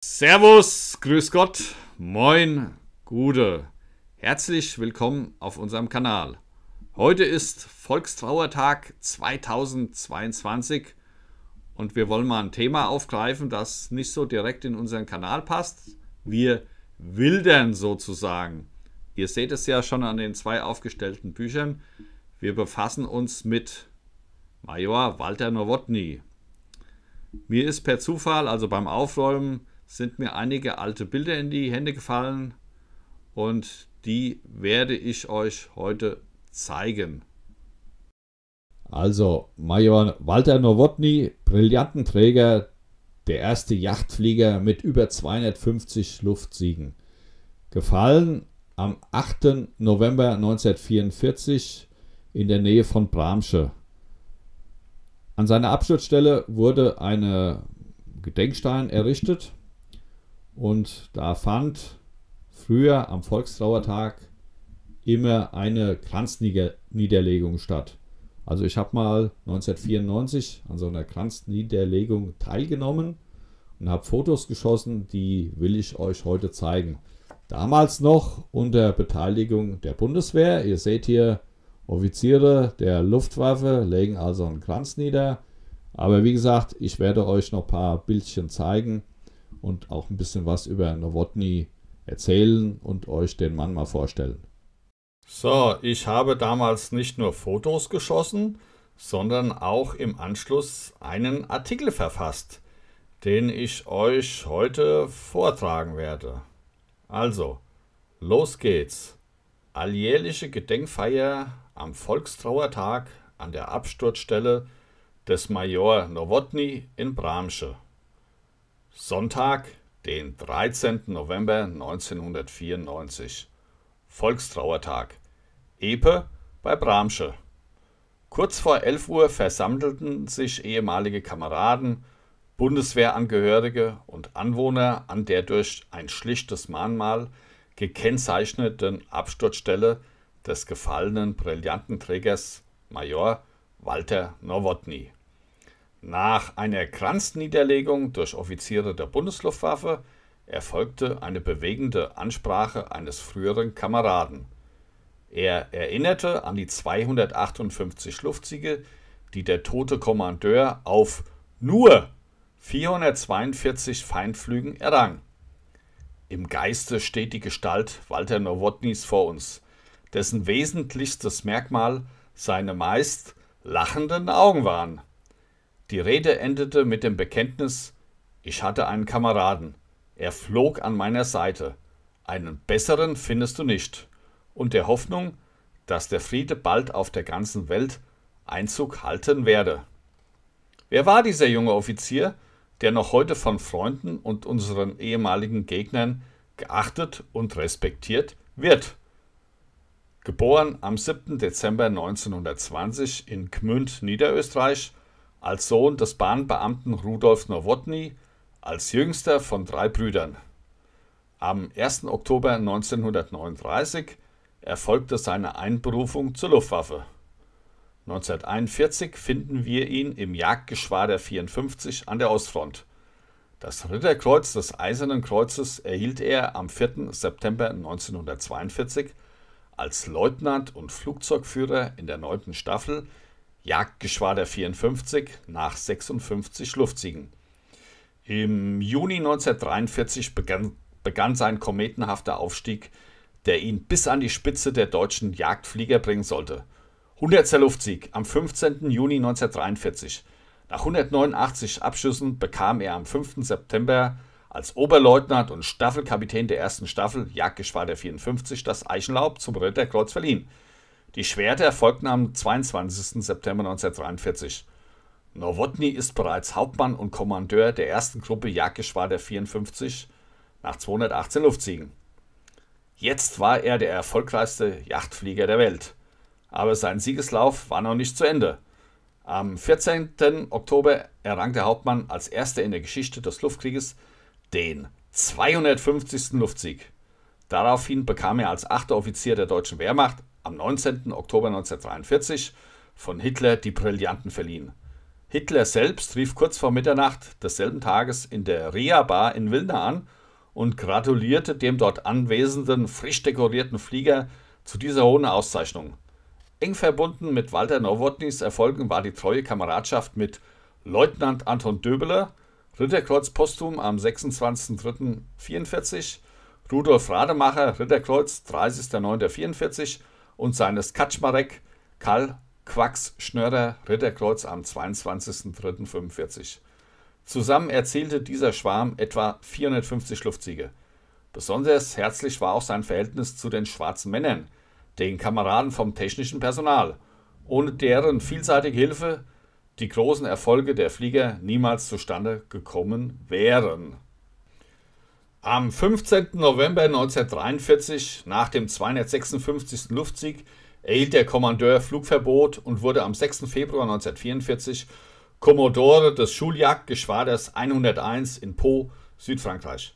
Servus, grüß Gott, moin, Gude. Herzlich willkommen auf unserem Kanal. Heute ist Volkstrauertag 2022 und wir wollen mal ein Thema aufgreifen, das nicht so direkt in unseren Kanal passt. Wir wildern sozusagen. Ihr seht es ja schon an den zwei aufgestellten Büchern. Wir befassen uns mit Major Walter Nowotny. Mir ist per Zufall, also beim Aufräumen, sind mir einige alte Bilder in die Hände gefallen und die werde ich euch heute zeigen. Also, Major Walter Nowotny, Brillantenträger, der erste Yachtflieger mit über 250 Luftsiegen. Gefallen am 8. November 1944 in der Nähe von Bramsche. An seiner Absturzstelle wurde ein Gedenkstein errichtet und da fand früher am Volkstrauertag immer eine Kranzniederlegung statt. Also ich habe mal 1994 an so einer Kranzniederlegung teilgenommen und habe Fotos geschossen, die will ich euch heute zeigen. Damals noch unter Beteiligung der Bundeswehr. Ihr seht hier Offiziere der Luftwaffe legen also einen Kranz nieder. Aber wie gesagt, ich werde euch noch ein paar Bildchen zeigen und auch ein bisschen was über Nowotny erzählen und euch den Mann mal vorstellen. So, ich habe damals nicht nur Fotos geschossen, sondern auch im Anschluss einen Artikel verfasst, den ich euch heute vortragen werde. Also, los geht's. Alljährliche Gedenkfeier am Volkstrauertag an der Absturzstelle des Major Nowotny in Bramsche. Sonntag, den 13. November 1994. Volkstrauertag. Epe bei Bramsche. Kurz vor 11 Uhr versammelten sich ehemalige Kameraden, Bundeswehrangehörige und Anwohner an der durch ein schlichtes Mahnmal gekennzeichneten Absturzstelle des gefallenen Brillantenträgers Major Walter Nowotny. Nach einer Kranzniederlegung durch Offiziere der Bundesluftwaffe erfolgte eine bewegende Ansprache eines früheren Kameraden. Er erinnerte an die 258 Luftsiege, die der tote Kommandeur auf nur 442 Feindflügen errang. Im Geiste steht die Gestalt Walter Nowotnys vor uns, dessen wesentlichstes Merkmal seine meist lachenden Augen waren. Die Rede endete mit dem Bekenntnis, ich hatte einen Kameraden, er flog an meiner Seite, einen besseren findest du nicht, und der Hoffnung, dass der Friede bald auf der ganzen Welt Einzug halten werde. Wer war dieser junge Offizier, der noch heute von Freunden und unseren ehemaligen Gegnern geachtet und respektiert wird? Geboren am 7. Dezember 1920 in Gmünd, Niederösterreich, als Sohn des Bahnbeamten Rudolf Nowotny, als jüngster von drei Brüdern. Am 1. Oktober 1939 erfolgte seine Einberufung zur Luftwaffe. 1941 finden wir ihn im Jagdgeschwader 54 an der Ostfront. Das Ritterkreuz des Eisernen Kreuzes erhielt er am 4. September 1942 als Leutnant und Flugzeugführer in der 9. Staffel Jagdgeschwader 54 nach 56 Luftsiegen. Im Juni 1943 begann, begann sein kometenhafter Aufstieg, der ihn bis an die Spitze der deutschen Jagdflieger bringen sollte. 100. Luftsieg am 15. Juni 1943. Nach 189 Abschüssen bekam er am 5. September als Oberleutnant und Staffelkapitän der ersten Staffel Jagdgeschwader 54 das Eichenlaub zum Ritterkreuz verliehen. Die Schwerter folgten am 22. September 1943. Nowotny ist bereits Hauptmann und Kommandeur der ersten Gruppe Jagdgeschwader 54 nach 218 Luftsiegen. Jetzt war er der erfolgreichste Yachtflieger der Welt. Aber sein Siegeslauf war noch nicht zu Ende. Am 14. Oktober errang der Hauptmann als erster in der Geschichte des Luftkrieges den 250. Luftsieg. Daraufhin bekam er als achter Offizier der deutschen Wehrmacht am 19. Oktober 1943 von Hitler die Brillanten verliehen. Hitler selbst rief kurz vor Mitternacht desselben Tages in der Ria Bar in Wilna an und gratulierte dem dort anwesenden, frisch dekorierten Flieger zu dieser hohen Auszeichnung. Eng verbunden mit Walter Nowotnys Erfolgen war die treue Kameradschaft mit Leutnant Anton Döbeler, Ritterkreuz posthum am 26.03.44, Rudolf Rademacher, Ritterkreuz 30.09.44 und seines Kaczmarek Karl Quacks Schnörrer, Ritterkreuz am 22.03.45. Zusammen erzielte dieser Schwarm etwa 450 Luftsiege. Besonders herzlich war auch sein Verhältnis zu den schwarzen Männern, den Kameraden vom technischen Personal, ohne deren vielseitige Hilfe die großen Erfolge der Flieger niemals zustande gekommen wären. Am 15. November 1943, nach dem 256. Luftsieg, erhielt der Kommandeur Flugverbot und wurde am 6. Februar 1944 Kommodore des Schuljagdgeschwaders 101 in Po, Südfrankreich.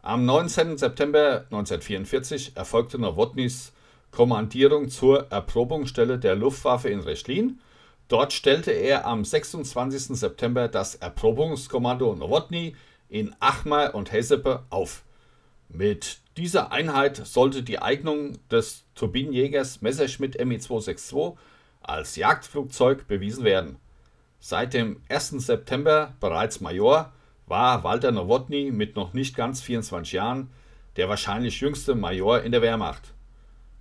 Am 19. September 1944 erfolgte Nowotnys Kommandierung zur Erprobungsstelle der Luftwaffe in Rechlin. Dort stellte er am 26. September das Erprobungskommando Nowotny in Achmar und Hessepe auf. Mit dieser Einheit sollte die Eignung des Turbinenjägers Messerschmitt Mi 262 als Jagdflugzeug bewiesen werden. Seit dem 1. September bereits Major war Walter Nowotny mit noch nicht ganz 24 Jahren der wahrscheinlich jüngste Major in der Wehrmacht.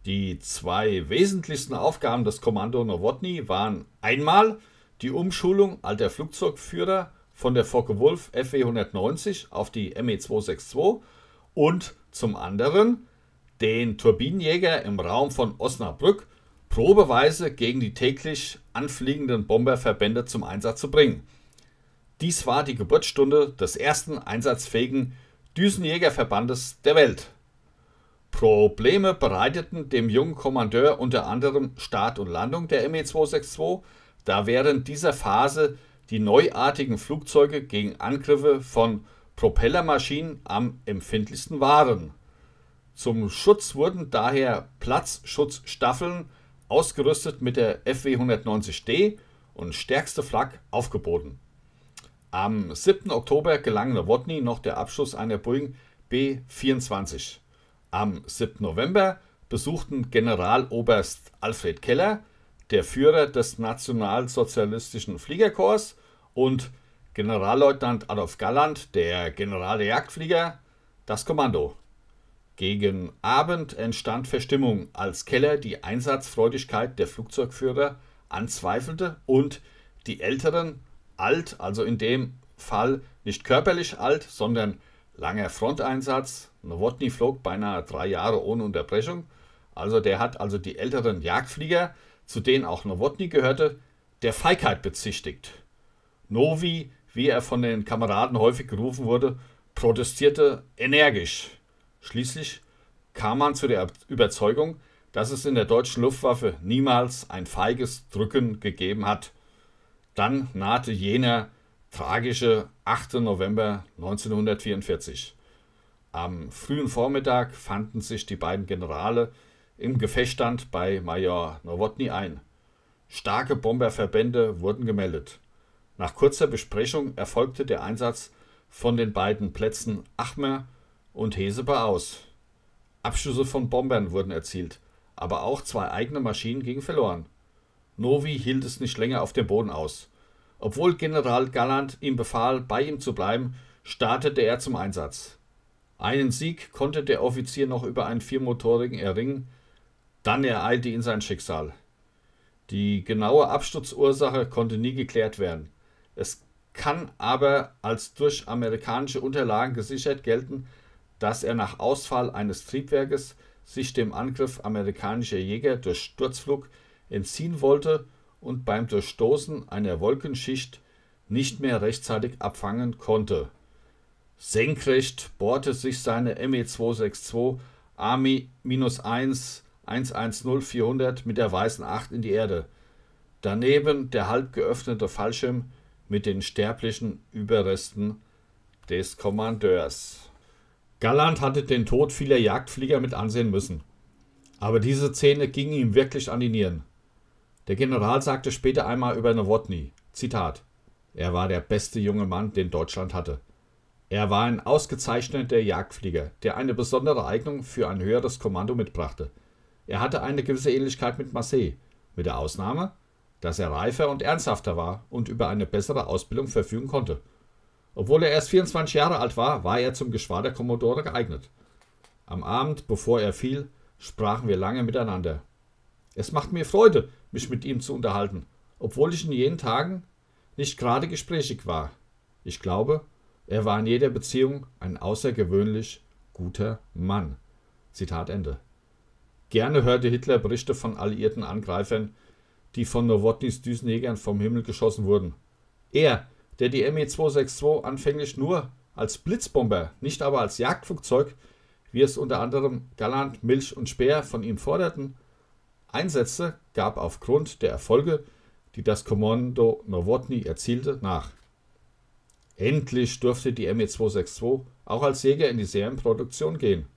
Die zwei wesentlichsten Aufgaben des Kommando Nowotny waren einmal die Umschulung alter Flugzeugführer von der Focke-Wulf FW 190 auf die Me 262 und zum anderen den Turbinenjäger im Raum von Osnabrück probeweise gegen die täglich anfliegenden Bomberverbände zum Einsatz zu bringen. Dies war die Geburtsstunde des ersten einsatzfähigen Düsenjägerverbandes der Welt. Probleme bereiteten dem jungen Kommandeur unter anderem Start und Landung der Me 262, da während dieser Phase die neuartigen Flugzeuge gegen Angriffe von Propellermaschinen am empfindlichsten waren. Zum Schutz wurden daher Platzschutzstaffeln ausgerüstet mit der FW 190D und stärkste Flak aufgeboten. Am 7. Oktober gelang Nowotny noch der Abschuss einer Boeing B-24. Am 7. November besuchten Generaloberst Alfred Keller, der Führer des nationalsozialistischen Fliegerkorps, und Generalleutnant Adolf Galland, der General der Jagdflieger, das Kommando. Gegen Abend entstand Verstimmung, als Keller die Einsatzfreudigkeit der Flugzeugführer anzweifelte und die Älteren, alt, also in dem Fall nicht körperlich alt, sondern langer Fronteinsatz, Nowotny flog beinahe drei Jahre ohne Unterbrechung, also der hat also die älteren Jagdflieger, zu denen auch Nowotny gehörte, der Feigheit bezichtigt. Novi, wie er von den Kameraden häufig gerufen wurde, protestierte energisch. Schließlich kam man zu der Überzeugung, dass es in der deutschen Luftwaffe niemals ein feiges Drücken gegeben hat. Dann nahte jener tragische 8. November 1944. Am frühen Vormittag fanden sich die beiden Generale im Gefechtstand bei Major Nowotny ein. Starke Bomberverbände wurden gemeldet. Nach kurzer Besprechung erfolgte der Einsatz von den beiden Plätzen Achmer und Hesepe aus. Abschüsse von Bombern wurden erzielt, aber auch zwei eigene Maschinen gingen verloren. Novi hielt es nicht länger auf dem Boden aus. Obwohl General Galland ihm befahl, bei ihm zu bleiben, startete er zum Einsatz. Einen Sieg konnte der Offizier noch über einen viermotorigen erringen, dann ereilte ihn sein Schicksal. Die genaue Absturzursache konnte nie geklärt werden. Es kann aber als durch amerikanische Unterlagen gesichert gelten, dass er nach Ausfall eines Triebwerkes sich dem Angriff amerikanischer Jäger durch Sturzflug entziehen wollte und beim Durchstoßen einer Wolkenschicht nicht mehr rechtzeitig abfangen konnte. Senkrecht bohrte sich seine Me 262 Army 1 110 mit der weißen 8 in die Erde. Daneben der halb geöffnete Fallschirm mit den sterblichen Überresten des Kommandeurs. Galland hatte den Tod vieler Jagdflieger mit ansehen müssen. Aber diese Szene ging ihm wirklich an die Nieren. Der General sagte später einmal über Nowotny, Zitat, Er war der beste junge Mann, den Deutschland hatte. Er war ein ausgezeichneter Jagdflieger, der eine besondere Eignung für ein höheres Kommando mitbrachte. Er hatte eine gewisse Ähnlichkeit mit Marseille, mit der Ausnahme, dass er reifer und ernsthafter war und über eine bessere Ausbildung verfügen konnte. Obwohl er erst 24 Jahre alt war, war er zum Geschwaderkommodore geeignet. Am Abend, bevor er fiel, sprachen wir lange miteinander. Es macht mir Freude, mich mit ihm zu unterhalten, obwohl ich in jenen Tagen nicht gerade gesprächig war. Ich glaube, er war in jeder Beziehung ein außergewöhnlich guter Mann. Zitat Ende. Gerne hörte Hitler Berichte von alliierten Angreifern, die von Nowotnys Düsenjägern vom Himmel geschossen wurden. Er, der die Me-262 anfänglich nur als Blitzbomber, nicht aber als Jagdflugzeug, wie es unter anderem Galland, Milch und Speer von ihm forderten, einsetzte, gab aufgrund der Erfolge, die das Kommando Nowotny erzielte, nach. Endlich durfte die Me-262 auch als Jäger in die Serienproduktion gehen.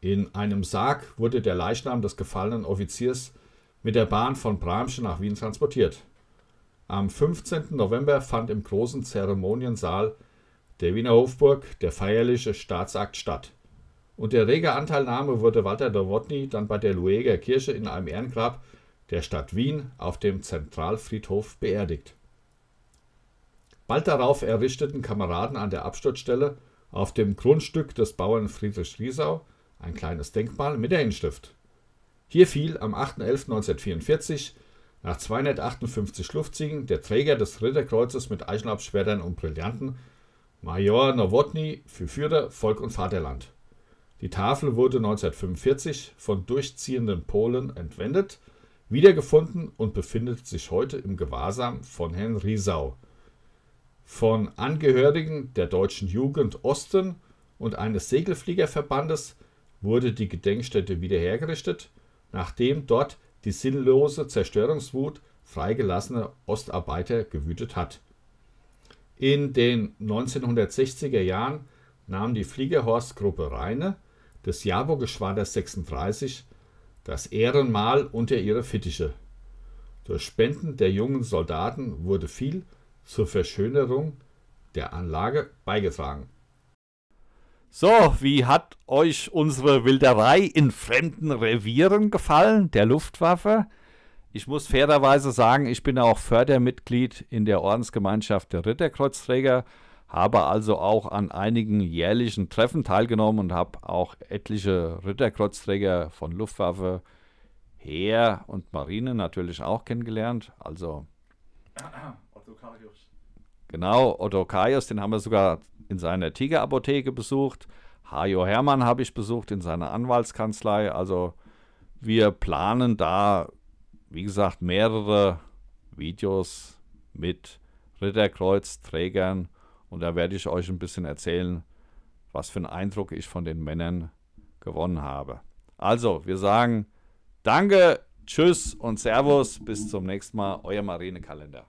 In einem Sarg wurde der Leichnam des gefallenen Offiziers mit der Bahn von Bramsche nach Wien transportiert. Am 15. November fand im großen Zeremoniensaal der Wiener Hofburg der feierliche Staatsakt statt. Unter reger Anteilnahme wurde Walter Nowotny dann bei der Lueger Kirche in einem Ehrengrab der Stadt Wien auf dem Zentralfriedhof beerdigt. Bald darauf errichteten Kameraden an der Absturzstelle auf dem Grundstück des Bauern Friedrich Riesau ein kleines Denkmal mit der Inschrift. Hier fiel am 8.11.1944 nach 258 Luftsiegen der Träger des Ritterkreuzes mit Eichenlaubschwertern und Brillanten, Major Nowotny für Führer, Volk und Vaterland. Die Tafel wurde 1945 von durchziehenden Polen entwendet, wiedergefunden und befindet sich heute im Gewahrsam von Herrn Riesau. Von Angehörigen der Deutschen Jugend Osten und eines Segelfliegerverbandes wurde die Gedenkstätte wiederhergerichtet, nachdem dort die sinnlose Zerstörungswut freigelassener Ostarbeiter gewütet hat. In den 1960er Jahren nahm die Fliegerhorstgruppe Rheine des Jabo-Geschwaders 36 das Ehrenmal unter ihre Fittiche. Durch Spenden der jungen Soldaten wurde viel zur Verschönerung der Anlage beigetragen. So, wie hat euch unsere Wilderei in fremden Revieren gefallen, der Luftwaffe? Ich muss fairerweise sagen, ich bin auch Fördermitglied in der Ordensgemeinschaft der Ritterkreuzträger, habe also auch an einigen jährlichen Treffen teilgenommen und habe auch etliche Ritterkreuzträger von Luftwaffe, Heer und Marine natürlich auch kennengelernt. Also Otto Karius. Genau, Otto Karius, den haben wir sogar in seiner Tigerapotheke besucht. Hajo Hermann habe ich besucht in seiner Anwaltskanzlei. Also wir planen da, wie gesagt, mehrere Videos mit Ritterkreuzträgern und da werde ich euch ein bisschen erzählen, was für einen Eindruck ich von den Männern gewonnen habe. Also, wir sagen Danke, Tschüss und Servus. Bis zum nächsten Mal. Euer Marinekalender.